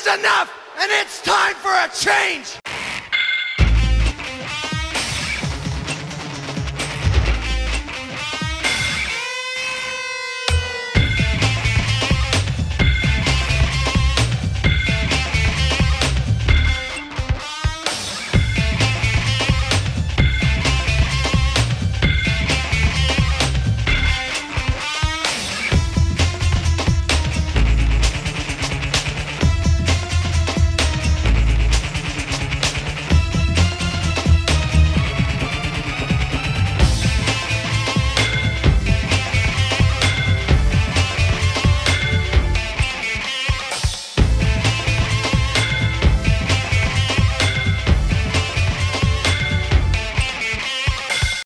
is enough, and it's time for a change.